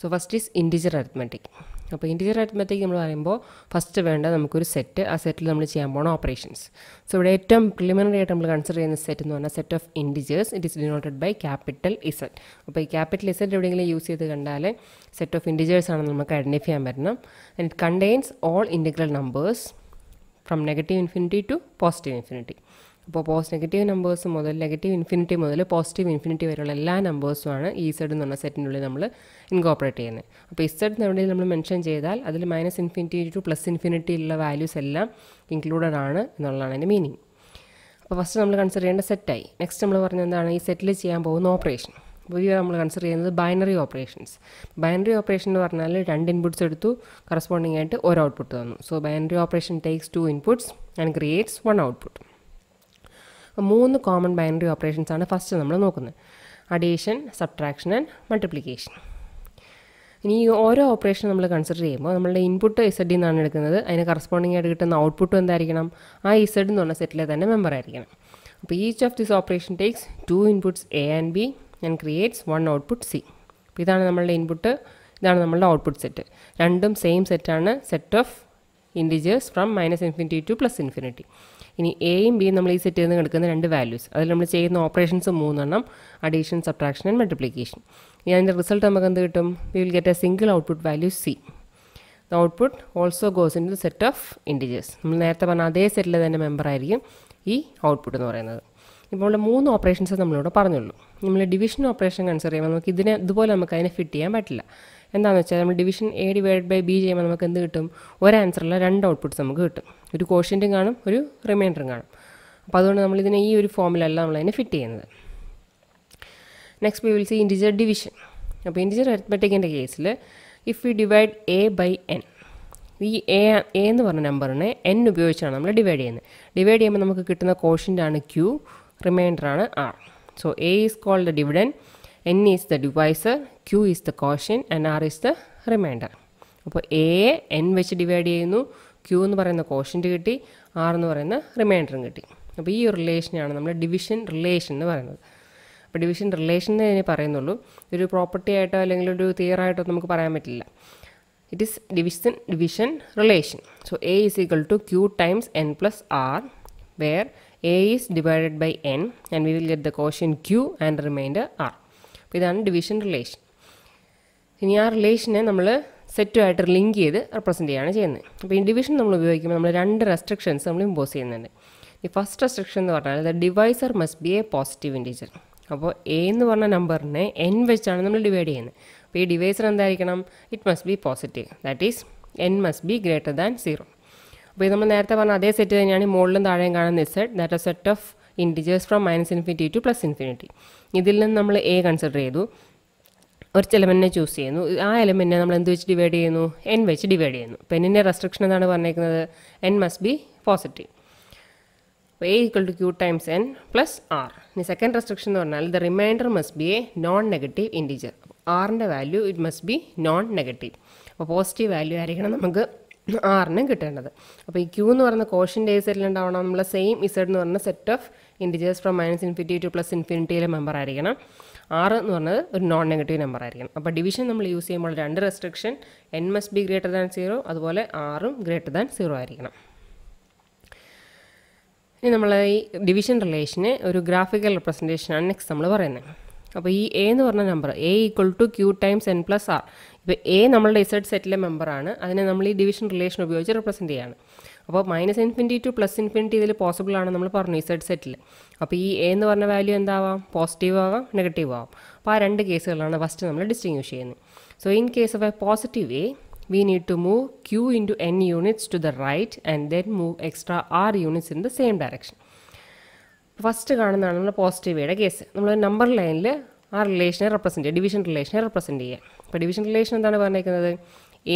So first is integer arithmetic അപ്പോൾ integer arithmetic നമ്മൾ പറയുമ്പോൾ ഫസ്റ്റ് വേണ്ട നമുക്കൊരു സെറ്റ് ആ സെറ്റിൽ നമ്മൾ ചെയ്യാൻ പോകണം ഓപ്പറേഷൻസ് സോ ഇവിടെ ഏറ്റവും പ്രിലിമിനറി ആയിട്ട് നമ്മൾ കൺസിഡർ ചെയ്യുന്ന സെറ്റ് എന്ന് പറഞ്ഞാൽ set of integers it is denoted by capital Z അപ്പോൾ ഈ ക്യാപിറ്റൽ ഇസഡ് എവിടെയെങ്കിലും യൂസ് ചെയ്ത് കണ്ടാൽ സെറ്റ് ഓഫ് ഇന്റിജേഴ്സ് ആണ് നമുക്ക് ഐഡന്റിഫൈ ചെയ്യാൻ പറ്റണം. And it contains all integral numbers from negative infinity to positive infinity അപ്പോൾ പോസ്റ്റ് നെഗറ്റീവ് നമ്പേഴ്സ് മുതൽ നെഗറ്റീവ് ഇൻഫിനിറ്റി മുതൽ പോസിറ്റീവ് ഇൻഫിനിറ്റി വരെയുള്ള എല്ലാ നമ്പേഴ്സുമാണ് ഈ സെഡ് എന്ന് പറഞ്ഞ സെറ്റിനുള്ളിൽ നമ്മൾ ഇൻകോപ്പറേറ്റ് ചെയ്യുന്നത് അപ്പോൾ ഈ സെഡ് എവിടെയും നമ്മൾ മെൻഷൻ ചെയ്താൽ അതിൽ minus infinity to plus infinity ഉള്ള വാല്യൂസ് എല്ലാം ഇൻക്ലൂഡഡ് ആണ് എന്നുള്ളതാണ് അതിന്റെ മീനിങ് അപ്പോൾ ഫസ്റ്റ് നമ്മൾ കൺസിഡർ ചെയ്യേണ്ട സെറ്റായി നെക്സ്റ്റ് നമ്മൾ പറഞ്ഞ എന്താണ്? ഈ സെറ്റിൽ ചെയ്യാൻ പോകുന്ന ഓപ്പറേഷൻ ഈ നമ്മൾ കൺസിഡർ ചെയ്യുന്നത് ബൈനറി ഓപ്പറേഷൻസ് ബൈനറി ഓപ്പറേഷൻ എന്ന് പറഞ്ഞാൽ രണ്ട് ഇൻപുട്സ് എടുത്തു കറസ്പോണ്ടിങ് ആയിട്ട് ഒരു ഔട്ട്പുട്ട് തന്നു. So binary operation takes two inputs and creates one output മൂന്ന് കോമൺ ബൈനറി ഓപ്പറേഷൻസ് ആണ് ഫസ്റ്റ് നമ്മൾ നോക്കുന്നത്. അഡീഷൻ സബ്ട്രാക്ഷൻ ആൻഡ് മൾട്ടിപ്ലിക്കേഷൻ ഇനി ഈ ഓരോ ഓപ്പറേഷൻ നമ്മൾ കൺസിഡർ ചെയ്യുമ്പോൾ നമ്മളുടെ ഇൻപുട്ട് ഇസഡിൽ നിന്നാണ് എടുക്കുന്നത്. അതിന് കറസ്പോണ്ടിങ് ആയിട്ട് കിട്ടുന്ന ഔട്ട്പുട്ടും എന്തായിരിക്കണം? ആ ഇസഡ് എന്ന് പറഞ്ഞ സെറ്റിലെ തന്നെ മെമ്പർ ആയിരിക്കണം. അപ്പോൾ each of this operation takes two inputs A and B and creates one output C അപ്പോൾ ഇതാണ് നമ്മളുടെ ഇൻപുട്ട് ഇതാണ് നമ്മളുടെ ഔട്ട്പുട്ട് സെറ്റ് രണ്ടും സെയിം സെറ്റാണ് set of integers from minus infinity to plus infinity ഇനി എയും ബിയും നമ്മൾ ഈ സെറ്റിൽ നിന്ന് എടുക്കുന്ന രണ്ട് വാല്യൂസ് അതിൽ നമ്മൾ ചെയ്യുന്ന ഓപ്പറേഷൻസ് മൂന്നെണ്ണം അഡീഷൻ സബ്ട്രാക്ഷൻ ആൻഡ് മൾട്ടിപ്ലിക്കേഷൻ ഇനി അതിന്റെ റിസൾട്ട് നമുക്ക് എന്ത് കിട്ടും? We will get a single output value C the output also goes in the set of integers നമ്മൾ നേരത്തെ പറഞ്ഞ അതേ സെറ്റിലെ തന്നെ മെമ്പർ ആയിരിക്കും ഈ ഔട്ട്പുട്ട് എന്ന് പറയുന്നത്. ഇപ്പോൾ ഉള്ള മൂന്ന് ഓപ്പറേഷൻസ് നമ്മളിവിടെ പറഞ്ഞുള്ളൂ. നമ്മൾ ഡിവിഷൻ ഓപ്പറേഷൻ കൺസിഡർ ചെയ്യുമ്പോൾ നമുക്ക് ഇതിനെ ഇതുപോലെ നമുക്ക് അതിനെ ഫിറ്റ് ചെയ്യാൻ പറ്റില്ല. എന്താണെന്ന് വെച്ചാൽ നമ്മൾ division A divide by B ചെയ്യുമ്പോൾ നമുക്ക് എന്ത് കിട്ടും? ഒരു രണ്ട് ഔട്ട്പുട്ട്സ് നമുക്ക് കിട്ടും. ഒരു കോഷ്യന്റും കാണും ഒരു റിമൈൻഡറും കാണും. അപ്പോൾ അതുകൊണ്ട് നമ്മൾ ഇതിനെ ഈ ഒരു ഫോമിലല്ല നമ്മൾ അതിനെ ഫിറ്റ് ചെയ്യുന്നത്. Next we will see integer division അപ്പോൾ ഇന്റിജർ അരിത്മെറ്റിക്കിന്റെ കേസിൽ if we divide A by N ഈ എ എന്ന് പറഞ്ഞ നമ്പറിനെ എൻ ഉപയോഗിച്ചാണ് നമ്മൾ ഡിവൈഡ് ചെയ്യുന്നത്. ഡിവൈഡ് ചെയ്യുമ്പോൾ നമുക്ക് കിട്ടുന്ന കോഷ്യന്റാണ് ആണ് റിമൈൻഡറാണ് R so A is called dividend N is the divisor Q is the quotient and R is the remainder അപ്പോൾ എ എൻ വെച്ച് ഡിവൈഡ് ചെയ്യുന്നു. ക്യു എന്ന് പറയുന്ന കോഷ്യന്റ് കിട്ടി. ആർ എന്ന് പറയുന്ന റിമൈൻഡറും കിട്ടി. അപ്പോൾ ഈ റിലേഷനാണ് നമ്മൾ ഡിവിഷൻ റിലേഷൻ എന്ന് പറയുന്നത്. അപ്പോൾ ഡിവിഷൻ റിലേഷൻ എന്ന് തന്നെ പറയുന്നുള്ളൂ. ഒരു പ്രോപ്പർട്ടി ആയിട്ടോ അല്ലെങ്കിൽ ഒരു തിയറായിട്ടോ നമുക്ക് പറയാൻ പറ്റില്ല. It is division division relation so A is equal to Q times N plus R where A is divided by N and we will get the quotient Q and remainder R അപ്പോൾ ഇതാണ് division relation ഇനി ആ റിലേഷനെ നമ്മൾ സെറ്റുമായിട്ട് link ചെയ്ത് represent ചെയ്യുകയാണ് ചെയ്യുന്നത്. അപ്പോൾ ഈ ഡിവിഷൻ നമ്മൾ ഉപയോഗിക്കുമ്പോൾ നമ്മൾ രണ്ട് റെസ്ട്രിക്ഷൻസ് നമ്മൾ ഇമ്പോസ് ചെയ്യുന്നുണ്ട്. ഈ ഫസ്റ്റ് റെസ്ട്രിക്ഷൻ എന്ന് പറഞ്ഞാൽ the divisor must be a positive integer അപ്പോൾ എ എന്ന് പറഞ്ഞ നമ്പറിനെ എൻ വെച്ചാണ് നമ്മൾ ഡിവൈഡ് ചെയ്യുന്നത്. അപ്പോൾ ഈ ഡിവൈസർ എന്തായിരിക്കണം? It must be positive that is N must be greater than zero അപ്പോൾ ഇത് നമ്മൾ നേരത്തെ പറഞ്ഞ അതേ സെറ്റ് തന്നെയാണ് മുകളിലും താഴെയും കാണുന്ന set that a set of integers from minus infinity to plus infinity ഇതിൽ നിന്ന് നമ്മൾ എ കൺസിഡർ ചെയ്തു. ഒരു എലമെന്റിനെ ചൂസ് ചെയ്യുന്നു. ആ എലമെന്റിനെ നമ്മൾ എന്ത് വെച്ച് ഡിവൈഡ് ചെയ്യുന്നു? എൻ വെച്ച് ഡിവൈഡ് ചെയ്യുന്നു. അപ്പോൾ എന്നിന്റെ റെസ്ട്രിക്ഷൻ എന്താണ് പറഞ്ഞേക്കുന്നത്? എൻ മസ്റ്റ് ബി പോസിറ്റീവ് അപ്പോൾ A equal to Q times N plus R ഇനി സെക്കൻഡ് റെസ്ട്രിക്ഷൻ എന്ന് പറഞ്ഞാൽ the remainder must be a non negative integer ആറിന്റെ value it must be non negative അപ്പോൾ പോസിറ്റീവ് വാല്യൂ ആയിരിക്കണം നമുക്ക് ആറിനും കിട്ടേണ്ടത്. അപ്പോൾ ഈ ക്യൂ എന്ന് പറയുന്ന കോഷ്യന്റെ ഏത് സെറ്റിലുണ്ടാവണം നമ്മൾ സെയിം ഇസഡ് എന്ന് പറഞ്ഞ set of integers from minus infinity to plus ഇൻഫിനിറ്റിയിലെ member ആയിരിക്കണം. ആറ് എന്ന് പറഞ്ഞത് ഒരു നോൺ നെഗറ്റീവ് നമ്പർ ആയിരിക്കണം. അപ്പോൾ ഡിവിഷൻ നമ്മൾ യൂസ് ചെയ്യുമ്പോൾ രണ്ട് restriction N must be greater than zero അതുപോലെ ആറും ഗ്രേറ്റർ ദാൻ സീറോ ആയിരിക്കണം. ഇനി നമ്മൾ ഈ ഡിവിഷൻ റിലേഷന് ഒരു ഗ്രാഫിക്കൽ റെപ്രസെന്റേഷനാണ് നെക്സ്റ്റ് നമ്മൾ പറയുന്നത്. അപ്പോൾ ഈ എ എന്ന് പറഞ്ഞ number A equal to Q times N plus R ഇപ്പോൾ എ നമ്മളുടെ ഇസഡ് സെറ്റിലെ മെമ്പറാണ് അതിനെ നമ്മൾ ഈ ഡിവിഷൻ റിലേഷൻ ഉപയോഗിച്ച് റെപ്രസെന്റ് ചെയ്യാണ്. അപ്പോൾ minus infinity to plus infinity ഇതിൽ പോസിബിൾ ആണ് നമ്മൾ പറഞ്ഞു ഈ സെഡ് സെറ്റിൽ അപ്പോൾ ഈ എ എന്ന് പറഞ്ഞ വാല്യൂ എന്താവാം? പോസിറ്റീവ് ആവാം നെഗറ്റീവ് ആവാം. അപ്പോൾ ആ രണ്ട് കേസുകളാണ് ഫസ്റ്റ് നമ്മൾ ഡിസ്റ്റിങ്വിഷ് ചെയ്യുന്നത്. So in case of a positive A we need to move q into n units to the right and then move extra r units in the same direction first കാണുന്നതാണ് നമ്മൾ പോസിറ്റീവയുടെ case നമ്മൾ number ലൈനിൽ ആ റിലേഷനെ represent ചെയ്യുക division റിലേഷനെ represent ചെയ്യുക. അപ്പോൾ ഡിവിഷൻ റിലേഷൻ എന്താണ് പറഞ്ഞേക്കുന്നത്?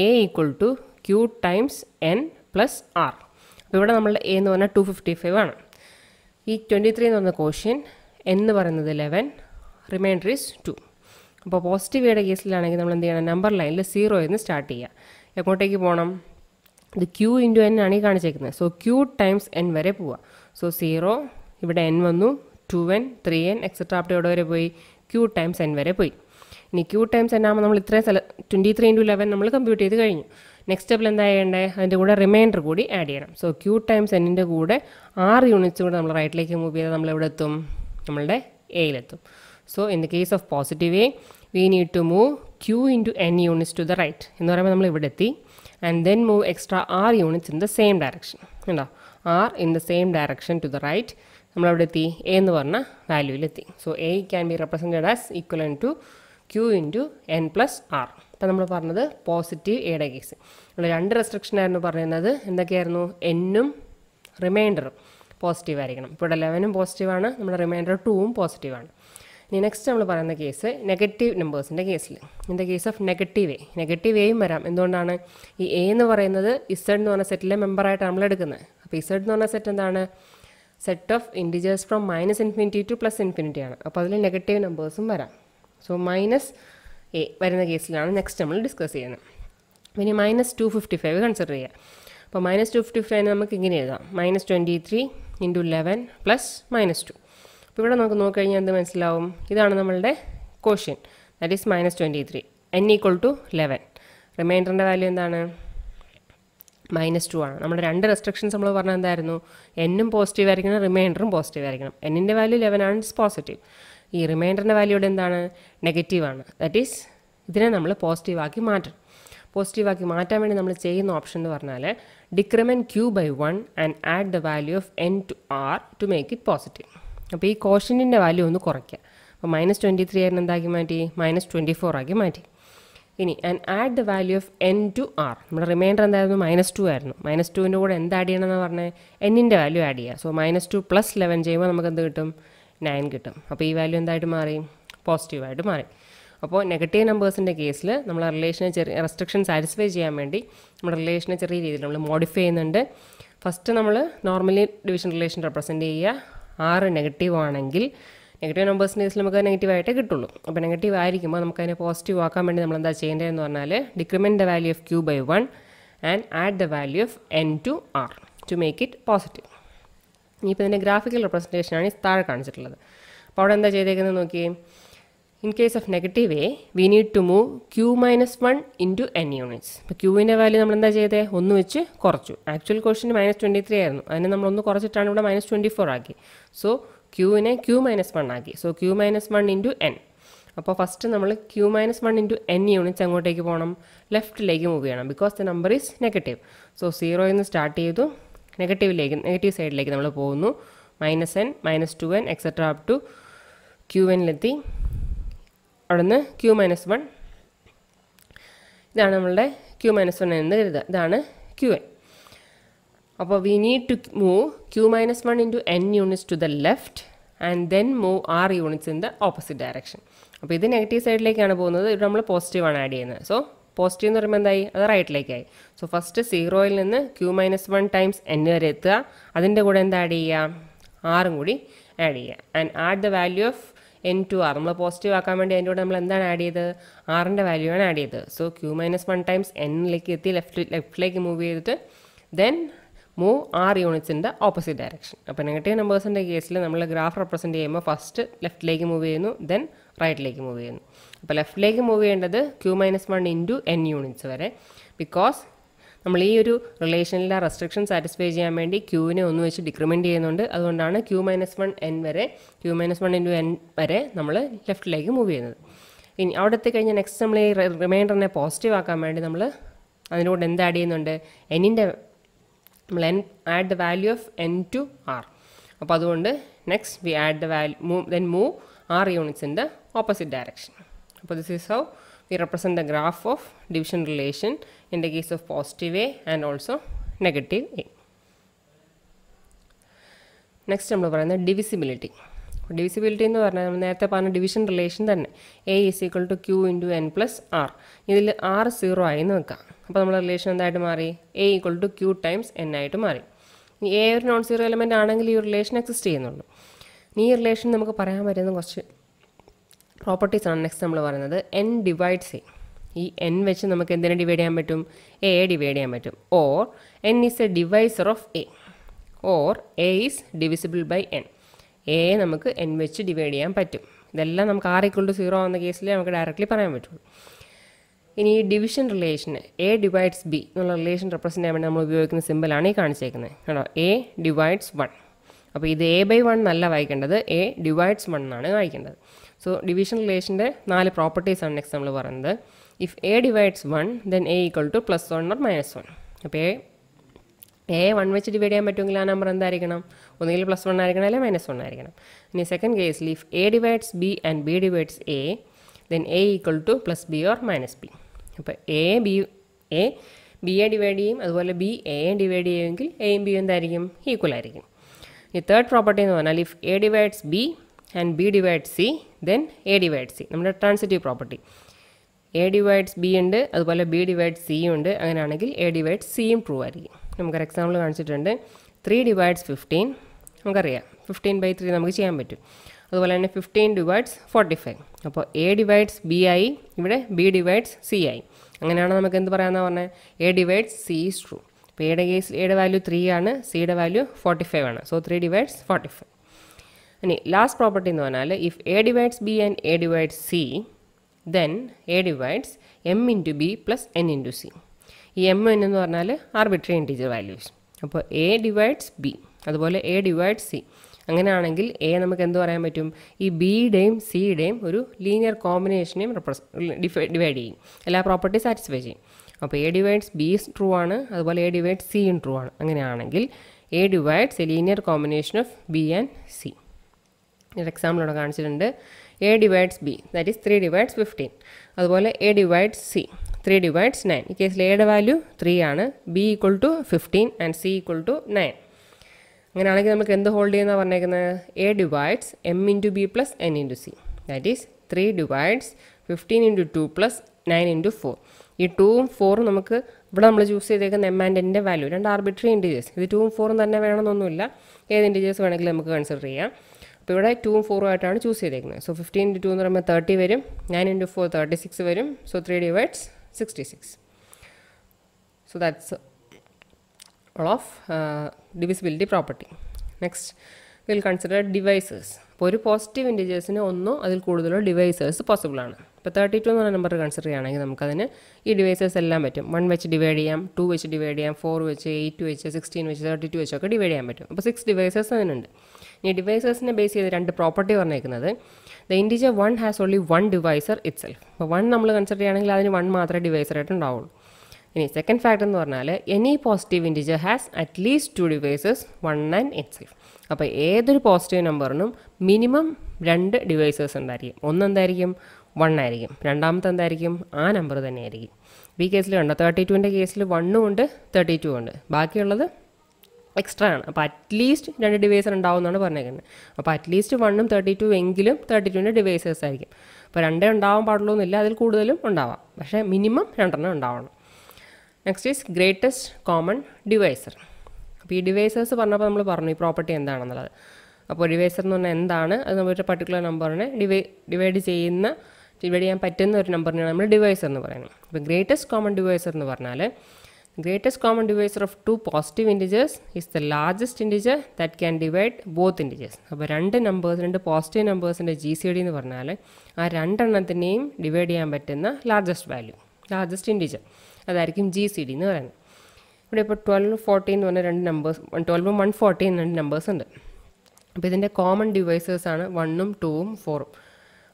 A equal to Q times N plus R അപ്പോൾ ഇവിടെ നമ്മൾ എ എന്ന് പറഞ്ഞാൽ ടു ഫിഫ്റ്റി ഫൈവ് ആണ്. ഈ ട്വന്റി ത്രീ എന്ന് പറഞ്ഞ ക്വസ്റ്റ്യൻ എന്ന് പറയുന്നത് ലെവൻ റിമൈൻഡർ ഈസ് ടു അപ്പോൾ പോസിറ്റീവ് ഏടെ കേസിലാണെങ്കിൽ നമ്മൾ എന്ത് ചെയ്യണം? നമ്പർ ലൈനിൽ സീറോ എന്ന് സ്റ്റാർട്ട് ചെയ്യുക. എങ്ങോട്ടേക്ക് പോകണം? ഇത് ക്യൂ ഇന്റു എൻ ആണ് ഈ കാണിച്ചേക്കുന്നത്. സോ ക്യൂ ടൈംസ് എൻ വരെ പോവുക. സോ സീറോ ഇവിടെ എൻ വന്നു. Two N three N etcetera up to എവിടെ വരെ പോയി? ക്യൂ ടൈംസ് എൻ വരെ പോയി. ഇനി ക്യൂ ടൈംസ് എൻ ആകുമ്പോൾ നമ്മൾ ഇത്രയും സ്ഥലം ട്വന്റി ത്രീ ഇന്റു ലെവൻ നമ്മൾ കമ്പ്യൂട്ട് ചെയ്ത് കഴിഞ്ഞു. നെക്സ്റ്റ് സ്റ്റെപ്പിൽ എന്താ ചെയ്യേണ്ടത് അതിന്റെ കൂടെ റിമൈൻഡർ കൂടി ആഡ് ചെയ്യണം. സോ ക്യൂ ടൈംസ് എന്നിന്റെ കൂടെ ആറ് യൂണിറ്റ്സ് കൂടെ നമ്മൾ റൈറ്റിലേക്ക് മൂവ് ചെയ്താൽ നമ്മൾ എവിടെ എത്തും? നമ്മളുടെ എയിലെത്തും so in the case of positive a we need to move q into n units to the right എന്ന് പറയുമ്പോൾ നമ്മൾ ഇവിടെ എത്തി. And then move extra r units in the same direction ഉണ്ടോ or in the same direction to the right നമ്മളവിടെ എത്തി. A എന്ന് പറഞ്ഞ വാല്യൂവിലെത്തി so a can be represented as equal to q into n plus r നമ്മൾ പറഞ്ഞത് positive എയുടെ case നമ്മൾ രണ്ട് റെസ്ട്രിക്ഷൻ ആയിരുന്നു പറയുന്നത്. എന്തൊക്കെയായിരുന്നു? എന്നും റിമൈൻഡറും പോസിറ്റീവ് ആയിരിക്കണം. ഇപ്പോൾ ഇവിടെ ലെവനും പോസിറ്റീവാണ് നമ്മുടെ റിമൈൻഡർ ടൂവും പോസിറ്റീവാണ് ഇനി നെക്സ്റ്റ് നമ്മൾ പറയുന്ന കേസ് നെഗറ്റീവ് നമ്പേഴ്സിന്റെ കേസിൽ in the case of negative A negative എയും വരാം. എന്തുകൊണ്ടാണ്? ഈ എ എന്ന് പറയുന്നത് ഇസഡ് എന്ന് പറഞ്ഞ സെറ്റിലെ മെമ്പറായിട്ടാണ് നമ്മൾ എടുക്കുന്നത്. അപ്പോൾ ഇസഡ് എന്ന് പറഞ്ഞ സെറ്റ് എന്താണ്? Set of integers from minus infinity to plus infinity ആണ്. അപ്പോൾ അതിൽ നെഗറ്റീവ് നമ്പേഴ്സും വരാം. സോ മൈനസ് വരുന്ന കേസിലാണ് നെക്സ്റ്റ് നമ്മൾ ഡിസ്കസ് ചെയ്യുന്നത്. പിന്നെ minus two fifty five consider ചെയ്യുക അപ്പോൾ മൈനസ് ടു ഫിഫ്റ്റി ഫൈവ് നമുക്ക് ഇങ്ങനെ എഴുതാം. Minus twenty three into eleven plus minus two അപ്പോൾ ഇവിടെ നമുക്ക് നോക്കിക്കഴിഞ്ഞാൽ എന്ത് മനസ്സിലാവും? ഇതാണ് നമ്മളുടെ question that is minus twenty three N equal to eleven റിമൈൻഡറിന്റെ value എന്താണ്? മൈനസ് ടു ആണ്. നമ്മുടെ രണ്ട് റെസ്ട്രിക്ഷൻസ് നമ്മൾ പറഞ്ഞത് എന്തായിരുന്നു? എന്നും പോസിറ്റീവ് ആയിരിക്കണം റിമൈൻഡറും പോസിറ്റീവ് ആയിരിക്കണം. എന്നിന്റെ വാല്യൂ ലെവൻ ആണ് ഇറ്റ്സ് പോസിറ്റീവ് ഈ റിമൈൻഡറിന്റെ വാല്യൂ ഇവിടെ എന്താണ്? നെഗറ്റീവ് ആണ്. ദാറ്റ് ഈസ് ഇതിനെ നമ്മൾ പോസിറ്റീവാക്കി മാറ്റണം. പോസിറ്റീവാക്കി മാറ്റാൻ വേണ്ടി നമ്മൾ ചെയ്യുന്ന ഓപ്ഷൻ എന്ന് പറഞ്ഞാൽ decrement Q by one and add the value of N to R to make it positive അപ്പോൾ ഈ കോഷ്യന്റെ വാല്യൂ ഒന്ന് കുറയ്ക്കുക. അപ്പോൾ മൈനസ് ട്വന്റി ത്രീ ആയിരുന്നു എന്താക്കി മാറ്റി? മൈനസ് ട്വന്റി ഫോർ ആക്കി മാറ്റി. ഇനി and add the value of N to R നമ്മുടെ റിമൈൻഡർ എന്തായിരുന്നു? മൈനസ് ടു ആയിരുന്നു. മൈനസ് ടുവിന്റെ കൂടെ എന്ത് ആഡ് ചെയ്യണമെന്ന് പറഞ്ഞാൽ എന്നിന്റെ വാല്യൂ ആഡ് ചെയ്യുക. So minus two plus eleven ചെയ്യുമ്പോൾ നമുക്ക് എന്ത് കിട്ടും? നയൻ കിട്ടും. അപ്പോൾ ഈ വാല്യൂ എന്തായിട്ട് മാറി? പോസിറ്റീവായിട്ട് മാറി. അപ്പോൾ നെഗറ്റീവ് നമ്പേഴ്സിന്റെ കേസിൽ നമ്മൾ റിലേഷനെ ചെറിയ റെസ്ട്രിക്ഷൻ സാറ്റിസ്ഫൈ ചെയ്യാൻ വേണ്ടി നമ്മുടെ റിലേഷനെ ചെറിയ രീതിയിൽ നമ്മൾ മോഡിഫൈ ചെയ്യുന്നുണ്ട്. ഫസ്റ്റ് നമ്മൾ നോർമലി ഡിവിഷൻ റിലേഷൻ റെപ്രസെന്റ് ചെയ്യുക. ആറ് നെഗറ്റീവ് ആണെങ്കിൽ നെഗറ്റീവ് നമ്പേഴ്സിന്റെ കേസിൽ നമുക്ക് നെഗറ്റീവായിട്ടേ കിട്ടുള്ളൂ. അപ്പോൾ നെഗറ്റീവ് ആയിരിക്കുമ്പോൾ നമുക്ക് അതിനെ പോസിറ്റീവ് ആക്കാൻ വേണ്ടി നമ്മൾ എന്താ ചെയ്യേണ്ടതെന്ന് പറഞ്ഞാൽ decrement the value of Q by one and add the value of N to R to make it positive ഇനിയിപ്പോൾ ഇതിന്റെ ഗ്രാഫിക്കൽ റെപ്രസെന്റേഷനാണ് താഴെ കാണിച്ചിട്ടുള്ളത്. അപ്പോൾ അവിടെ എന്താ ചെയ്തേക്കുന്നത് നോക്കി in case of negative A we need to move Q minus one into N units ഇപ്പോൾ ക്യൂവിന്റെ വാല്യൂ നമ്മൾ എന്താ ചെയ്തത് ഒന്ന് വെച്ച് കുറച്ചു. ആക്ച്വൽ ക്വസ്റ്റിന് മൈനസ് ട്വന്റി ത്രീ ആയിരുന്നു. അതിനെ നമ്മൾ ഒന്ന് കുറച്ചിട്ടാണ് ഇവിടെ മൈനസ് ട്വന്റി ഫോർ ആക്കി സോ ക്യൂവിനെ ക്യൂ മൈനസ് വൺ ആക്കി. So Q minus one into N അപ്പോൾ ഫസ്റ്റ് നമ്മൾ Q minus one into N units അങ്ങോട്ടേക്ക് പോകണം ലെഫ്റ്റിലേക്ക് മൂവ് ചെയ്യണം. Because the number is negative so സീറോയിൽ നിന്ന് സ്റ്റാർട്ട് ചെയ്തു. നെഗറ്റീവിലേക്ക് നെഗറ്റീവ് സൈഡിലേക്ക് നമ്മൾ പോകുന്നു. Minus N minus two N etcetera up to Q എന്നിലെത്തി അവിടുന്ന് ക്യു മൈനസ് വൺ ഇതാണ് നമ്മളുടെ ക്യു മൈനസ് വൺ എന്ന് കരുതുക. ഇതാണ് ക്യു എൻ അപ്പോൾ we need to move Q minus one into N units to the left and then move R units in the opposite direction അപ്പോൾ ഇത് negative സൈഡിലേക്കാണ് പോകുന്നത്. ഇവിടെ നമ്മൾ പോസിറ്റീവാണ് ആഡ് ചെയ്യുന്നത്. സോ പോസിറ്റീവ് എന്ന് പറയുമ്പോൾ എന്തായി? അത് റൈറ്റിലേക്കായി സോ ഫസ്റ്റ് സീറോയിൽ നിന്ന് Q minus one times N വരെ എത്തുക. അതിന്റെ കൂടെ എന്താ ആഡ് ചെയ്യുക? ആറും കൂടി ആഡ് ചെയ്യുക. And add the value of N to R നമ്മൾ പോസിറ്റീവ് ആക്കാൻ വേണ്ടി അതിന്റെ കൂടെ നമ്മൾ എന്താണ് ആഡ് ചെയ്തത്? ആറിന്റെ വാല്യൂ ആണ് ആഡ് ചെയ്തത്. So Q minus one times എന്നിലേക്ക് എത്തി ലെഫ്റ്റ് ലെഫ്റ്റിലേക്ക് മൂവ് ചെയ്തിട്ട് then move R units in the opposite direction അപ്പോൾ നെഗറ്റീവ് നമ്പേഴ്സിന്റെ കേസിൽ നമ്മൾ ഗ്രാഫ് റെപ്രസെന്റ് ചെയ്യുമ്പോൾ ഫസ്റ്റ് ലെഫ്റ്റിലേക്ക് മൂവ് ചെയ്യുന്നു. ദെൻ റൈറ്റിലേക്ക് മൂവ് ചെയ്യുന്നു. അപ്പോൾ ലെഫ്റ്റിലേക്ക് മൂവ് ചെയ്യേണ്ടത് Q minus one into N units വരെ. ബിക്കോസ് നമ്മൾ ഈ ഒരു റിലേഷനിലെ റെസ്ട്രിക്ഷൻ സാറ്റിസ്ഫൈ ചെയ്യാൻ വേണ്ടി ക്യൂവിനെ ഒന്ന് വെച്ച് ഡിക്രിമെന്റ് ചെയ്യുന്നുണ്ട്. അതുകൊണ്ടാണ് ക്യൂ മൈനസ് വൺ എൻ വരെ Q minus one into N വരെ നമ്മൾ ലെഫ്റ്റിലേക്ക് മൂവ് ചെയ്യുന്നത്. ഇനി അവിടെ എത്തിക്കഴിഞ്ഞാൽ നെക്സ്റ്റ് നമ്മൾ ഈ റിമൈൻഡറിനെ പോസിറ്റീവ് ആക്കാൻ വേണ്ടി നമ്മൾ അതിനോട് എന്ത് ആഡ് ചെയ്യുന്നുണ്ട്? എന്നിന്റെ നമ്മൾ N add the value of N to R അപ്പോൾ അതുകൊണ്ട് next we add the value move then move R units opposite direction അപ്പോൾ this is how we represent the graph of division relation in the case of positive A and also negative A. Next നമ്മൾ പറയുന്നത് divisibility divisibility എന്ന് പറഞ്ഞാൽ നമ്മൾ നേരത്തെ പറഞ്ഞ division relation തന്നെ. A is equal to Q into N plus R ഇതിൽ R zero ആയി എന്ന് വെക്കാം. അപ്പോൾ നമ്മൾ റിലേഷൻ എന്തായിട്ട് മാറി? A equal to Q times N ആയിട്ട് മാറി. എ ഒരു നോൺ സീറോ എലമെന്റ് ആണെങ്കിൽ ഈ റിലേഷൻ എക്സിസ്റ്റ് ചെയ്യുന്നുള്ളൂ ഈ റിലേഷൻ നമുക്ക് പറയാൻ പറ്റുന്ന കുറച്ച് പ്രോപ്പർട്ടീസ് ആണ് നെക്സ്റ്റ് നമ്മൾ പറയുന്നത്. എൻ ഡിവൈഡ്സ് എ ഈ എൻ വെച്ച് നമുക്ക് എന്തിനെ ഡിവൈഡ് ചെയ്യാൻ പറ്റും? എ ഡിവൈഡ് ചെയ്യാൻ പറ്റും. Or N is A divisor of A or A is divisible by N A നമുക്ക് എൻ വെച്ച് ഡിവൈഡ് ചെയ്യാൻ പറ്റും. ഇതെല്ലാം നമുക്ക് ആർ ഈക്വൾ ടു സീറോ ആവുന്ന കേസിൽ നമുക്ക് ഡയറക്റ്റ്ലി പറയാൻ പറ്റുള്ളൂ. ഇനി ഈ ഡിവിഷൻ റിലേഷന് എ ഡിവൈഡ്സ് ബി എന്നുള്ള റിലേഷൻ റെപ്രസെന്റ് ചെയ്യാൻ വേണ്ടി നമ്മൾ ഉപയോഗിക്കുന്ന സിമ്പിളാണ് ഈ കാണിച്ചേക്കുന്നത് കേട്ടോ എ ഡിവൈഡ്സ് വൺ അപ്പോൾ ഇത് എ ബൈ വൺ എന്നല്ല വായിക്കേണ്ടത്. എ ഡിവൈഡ്സ് വൺ എന്നാണ് വായിക്കേണ്ടത്. സോ ഡിവിഷൻ റിലേഷന്റെ നാല് പ്രോപ്പർട്ടീസാണ് നെക്സ്റ്റ് നമ്മൾ പറയുന്നത്. If A divides one then A equal to plus one or minus one അപ്പോൾ എ എ വൺ വെച്ച് ഡിവൈഡ് ചെയ്യാൻ പറ്റുമെങ്കിൽ ആ നമ്പർ എന്തായിരിക്കണം? ഒന്നുകിൽ പ്ലസ് വൺ ആയിരിക്കണം അല്ലെങ്കിൽ മൈനസ് വൺ ആയിരിക്കണം. ഇനി സെക്കൻഡ് കേസിൽ if A divides B and B divides A then A equal to plus B or minus B അപ്പോൾ A B A B A divide ചെയ്യും. അതുപോലെ ബി എ ഡിവൈഡ് ചെയ്യുമെങ്കിൽ എയും ബിയും എന്തായിരിക്കും? ഈക്വൽ ആയിരിക്കും. ഇനി തേർഡ് പ്രോപ്പർട്ടി എന്ന് പറഞ്ഞാൽ if A divides B and B divides C then A divide C നമ്മുടെ transitive property A divides B ഉണ്ട് അതുപോലെ ബി ഡിവൈഡ് സി ഉണ്ട്. അങ്ങനെയാണെങ്കിൽ എ ഡിവൈഡ് സിയും ട്രൂ ആയിരിക്കും. നമുക്കൊരു എക്സാമ്പിൾ കാണിച്ചിട്ടുണ്ട്. ത്രീ ഡിവൈഡ്സ് ഫിഫ്റ്റീൻ നമുക്കറിയാം. ഫിഫ്റ്റീൻ ബൈ ത്രീ നമുക്ക് ചെയ്യാൻ പറ്റും. അതുപോലെ തന്നെ ഫിഫ്റ്റീൻ ഡിവൈഡ്സ് ഫോർട്ടി ഫൈവ് അപ്പോൾ എ ഡിവൈഡ്സ് ബി ആയി ഇവിടെ ബി ഡിവൈഡ്സ് സി ആയി. അങ്ങനെയാണ് നമുക്ക് എന്ത് പറയാമെന്ന് പറഞ്ഞാൽ A divides C is true അപ്പോൾ എയുടെ കേസ് എയുടെ വാല്യൂ ത്രീ ആണ് സിയുടെ വാല്യൂ ഫോർട്ടി ഫൈവ് ആണ്. So three divides forty five ഇനി ലാസ്റ്റ് പ്രോപ്പർട്ടി എന്ന് പറഞ്ഞാൽ if A divides B and A divides C then A divides M into B plus N into C ഈ M N എന്ന് പറഞ്ഞാൽ arbitrary integer values അപ്പോൾ A divides B അതുപോലെ A divides C അങ്ങനെയാണെങ്കിൽ A നമുക്ക് എന്ത് പറയാൻ പറ്റും? ഈ ബിയുടെയും സിയുടെയും ഒരു ലീനിയർ കോമ്പിനേഷനെയും റെപ്രസ് ഡിവൈഡ് ചെയ്യും. എല്ലാ പ്രോപ്പർട്ടി സാറ്റിസ്ഫൈ ചെയ്യും. അപ്പോൾ എ ഡിവൈഡ്സ് ബി ട്രൂ ആണ് അതുപോലെ എ ഡിവൈഡ്സ് സിയും ട്രൂ ആണ്. അങ്ങനെയാണെങ്കിൽ A divides A linear combination of B and C ഒരു എക്സാമ്പിൾ ഇവിടെ കാണിച്ചിട്ടുണ്ട്. A divides B that is three divides fifteen അതുപോലെ A divides C three divides nine ഈ കേസിൽ എയുടെ വാല്യൂ ത്രീ ആണ് B equal to fifteen and C equal to nine അങ്ങനെയാണെങ്കിൽ നമുക്ക് എന്ത് ഹോൾഡ് ചെയ്യുന്ന പറഞ്ഞേക്കുന്നത് A divides M into B plus N into C that is three divides fifteen into two plus nine into four ഈ ടൂവും ഫോറും നമുക്ക് ഇവിടെ നമ്മൾ ചൂസ് ചെയ്തേക്കുന്ന എം ആൻഡ് എന്റെ വാല്യൂ രണ്ട് ആർബിട്രറി ഇന്റീജേഴ്സ് ഇത് ടൂവും ഫോറും തന്നെ വേണമെന്നൊന്നുമില്ല. ഏത് ഇന്റീജേഴ്സ് വേണമെങ്കിലും നമുക്ക് കൺസിഡർ ചെയ്യാം. അപ്പോൾ ഇവിടെ ടൂവും ഫോറും ആയിട്ടാണ് ചൂസ് ചെയ്തേക്കുന്നത്. സോ ഫിഫ്റ്റീൻ ഇന്റു ടു എന്ന് പറയുമ്പോൾ തേർട്ടി വരും. Nine into four thirty six വരും. So three divides sixty six so that's all of divisibility property next will consider divisors. അപ്പോൾ ഒരു പോസിറ്റീവ് ഇന്റീജേഴ്സിന് ഒന്നോ അതിൽ കൂടുതലോ ഡിവൈസേഴ്സ് പോസിബിൾ ആണ്. ഇപ്പോൾ തേർട്ടി ടു എന്ന് പറഞ്ഞ നമ്പർ കൺസിഡർ ചെയ്യുകയാണെങ്കിൽ നമുക്കതിന് ഈ ഡിവൈസേഴ്സ് എല്ലാം പറ്റും. വൺ വെച്ച് ഡിവൈഡ് ചെയ്യാം ടു വെച്ച് ഡിവൈഡ് ചെയ്യാം ഫോർ വെച്ച് എയ്റ്റ് വെച്ച് സിക്സ്റ്റീൻ വെച്ച് തേർട്ടി ടു വെച്ചൊക്കെ ഡിവൈഡ് ചെയ്യാൻ പറ്റും. അപ്പോൾ സിക്സ് ഡിവൈസേഴ്സ് അതിനുണ്ട്. ഈ ഡിവൈസേഴ്സിനെ ബേസ് ചെയ്ത് രണ്ട് പ്രോപ്പർട്ടി പറഞ്ഞേക്കുന്നത് the integer one has only one divisor itself അപ്പോൾ വൺ നമ്മൾ കൺസിഡർ ചെയ്യുകയാണെങ്കിൽ അതിന് വൺ മാത്രമേ ഡിവൈസറായിട്ട് ഉണ്ടാവുള്ളൂ. ഇനി സെക്കൻഡ് ഫാക്ടർ എന്ന് പറഞ്ഞാൽ any positive integer has at least two divisors one and itself അപ്പോൾ ഏതൊരു പോസിറ്റീവ് നമ്പറിനും മിനിമം രണ്ട് ഡിവൈസസ് ഉണ്ടായിരിക്കും. ഒന്ന് എന്തായിരിക്കും? വൺ ആയിരിക്കും. രണ്ടാമത്തെ എന്തായിരിക്കും? ആ നമ്പർ തന്നെയായിരിക്കും. ഈ കേസിൽ കണ്ടോ? തേർട്ടി ടുവിന്റെ കേസിൽ വണ്ണും ഉണ്ട് തേർട്ടി ടു ഉണ്ട്. ബാക്കിയുള്ളത് എക്സ്ട്രാ ആണ്. അപ്പോൾ അറ്റ്ലീസ്റ്റ് രണ്ട് ഡിവൈസർ ഉണ്ടാവും എന്നാണ് പറഞ്ഞേക്കുന്നത് അപ്പോൾ അറ്റ്ലീസ്റ്റ് വണ്ണും തേർട്ടി ടു എങ്കിലും തേർട്ടി ടുവിന്റെ ഡിവൈസേഴ്സ് ആയിരിക്കും. അപ്പോൾ രണ്ടേ ഉണ്ടാവാൻ പാടുള്ളൂ എന്നില്ല അതിൽ കൂടുതലും ഉണ്ടാവാം. പക്ഷേ മിനിമം രണ്ടെണ്ണം ഉണ്ടാവണം. Next is greatest common divisor അപ്പോൾ ഈ ഡിവൈസേഴ്സ് പറഞ്ഞപ്പോൾ നമ്മൾ പറഞ്ഞു ഈ പ്രോപ്പർട്ടി എന്താണെന്നുള്ളത്. അപ്പോൾ ഡിവൈസർ എന്ന് പറഞ്ഞാൽ എന്താണ്? അത് നമ്മളൊരു പർട്ടിക്കുലർ നമ്പറിനെ ഡിവൈ ഡിവൈഡ് ചെയ്യുന്ന ഡിവൈഡ് ചെയ്യാൻ പറ്റുന്ന ഒരു നമ്പറിനെയാണ് നമ്മൾ ഡിവൈസർ എന്ന് പറയുന്നത്. അപ്പോൾ ഗ്രേറ്റസ്റ്റ് കോമൺ ഡിവൈസർ എന്ന് പറഞ്ഞാൽ greatest common divisor of two positive integers is the largest integer that can divide both integers. അപ്പോൾ രണ്ട് നമ്പേഴ്സ് രണ്ട് പോസിറ്റീവ് നമ്പേഴ്സിന്റെ ജി സി ഡി എന്ന് പറഞ്ഞാൽ ആ രണ്ടെണ്ണത്തിനെയും ഡിവൈഡ് ചെയ്യാൻ പറ്റുന്ന ലാർജസ്റ്റ് വാല്യൂ ലാർജസ്റ്റ് ഇന്റിജർ അതായിരിക്കും ജി സി ഡി എന്ന് പറയുന്നത്. ഇവിടെ ഇപ്പോൾ ട്വൽവ് ഫോർട്ടീൻ എന്ന് പറഞ്ഞ രണ്ട് നമ്പേഴ്സ് ട്വൽവും വൺ ഫോർട്ടീൻ രണ്ട് നമ്പേഴ്സ് ഉണ്ട്. അപ്പോൾ ഇതിന്റെ കോമൺ ഡിവൈസേഴ്സ് ആണ് വണ്ണും ടൂവും ഫോറും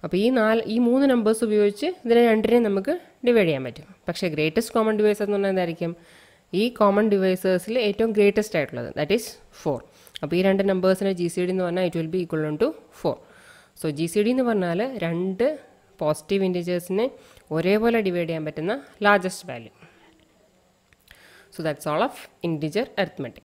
അപ്പോൾ ഈ നാല് ഈ മൂന്ന് നമ്പേഴ്സ് ഉപയോഗിച്ച് ഇതിനെ രണ്ടിനെയും നമുക്ക് ഡിവൈഡ് ചെയ്യാൻ പറ്റും. പക്ഷേ ഗ്രേറ്റസ്റ്റ് കോമൺ ഡിവൈസർ എന്ന് പറഞ്ഞാൽ എന്തായിരിക്കും? ഈ കോമൺ ഡിവൈസേഴ്സിൽ ഏറ്റവും ഗ്രേറ്റസ്റ്റ് ആയിട്ടുള്ളത് ദാറ്റ് ഈസ് ഫോർ അപ്പോൾ ഈ രണ്ട് നമ്പേഴ്സിനെ ജി സി ഡി എന്ന് പറഞ്ഞാൽ it will be equal to four so G C D എന്ന് പറഞ്ഞാൽ രണ്ട് പോസിറ്റീവ് ഇന്റിജേഴ്സിനെ ഒരേപോലെ ഡിവൈഡ് ചെയ്യാൻ പറ്റുന്ന largest value so that's all of integer arithmetic